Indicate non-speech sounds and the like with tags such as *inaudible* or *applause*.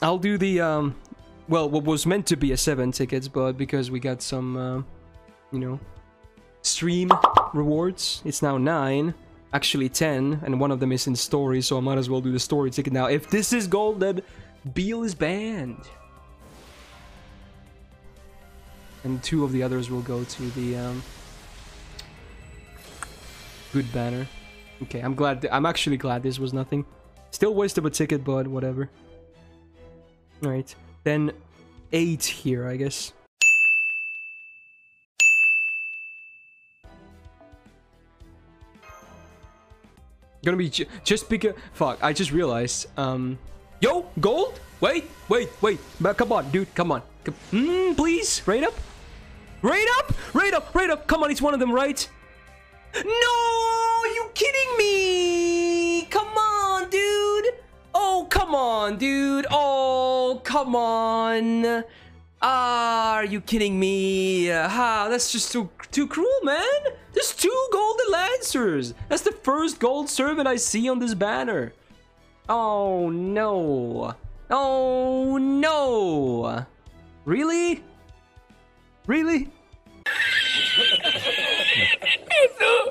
I'll do the um, well, what was meant to be a seven tickets, but because we got some, uh, you know, stream rewards, it's now nine. Actually ten, and one of them is in story, so I might as well do the story ticket now. If this is gold, then Beal is banned. And two of the others will go to the um, good banner. Okay, I'm glad. I'm actually glad this was nothing. Still waste of a ticket, but whatever. Alright. Then 8 here, I guess. Gonna be ju just because. Fuck, I just realized. Um. Yo, gold? Wait, wait, wait. But come on, dude, come on. Come, mm, please, rate up. Rate up, rate up, rate up. Come on, it's one of them, right? No, you kidding me? Come on, dude. Oh, come on, dude. Oh, come on. Are you kidding me? Ah, that's just too too cruel, man. There's two golden lancers. That's the first gold servant I see on this banner. Oh no. Oh no. Really? Really? *laughs*